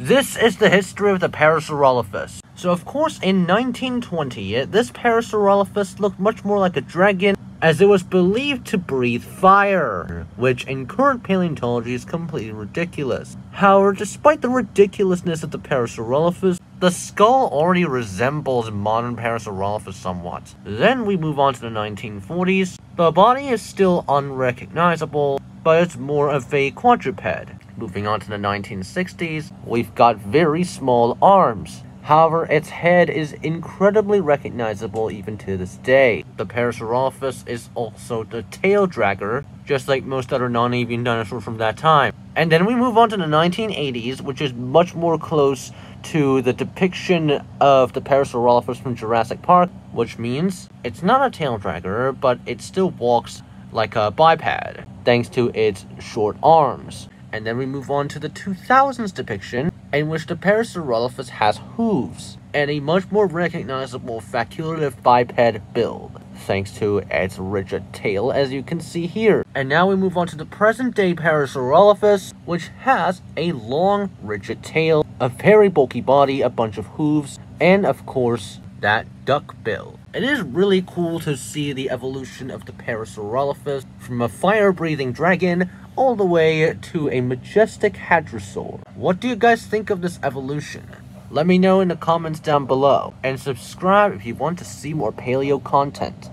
This is the history of the Parasaurolophus. So of course in 1920, uh, this Parasaurolophus looked much more like a dragon as it was believed to breathe fire, which in current paleontology is completely ridiculous. However, despite the ridiculousness of the Parasaurolophus, the skull already resembles modern Parasaurolophus somewhat. Then we move on to the 1940s. The body is still unrecognizable, but it's more of a quadruped. Moving on to the 1960s, we've got very small arms. However, its head is incredibly recognizable even to this day. The Parasaurolophus is also the tail dragger, just like most other non-avian dinosaurs from that time. And then we move on to the 1980s, which is much more close to the depiction of the Parasaurolophus from Jurassic Park, which means it's not a tail dragger, but it still walks like a biped, thanks to its short arms. And then we move on to the 2000s depiction, in which the Parasaurolophus has hooves, and a much more recognizable facultative biped build, thanks to its rigid tail as you can see here. And now we move on to the present day Parasaurolophus, which has a long, rigid tail, a very bulky body, a bunch of hooves, and of course, that duck bill. It is really cool to see the evolution of the Parasaurolophus from a fire-breathing dragon all the way to a majestic hadrosaur. What do you guys think of this evolution? Let me know in the comments down below, and subscribe if you want to see more paleo content.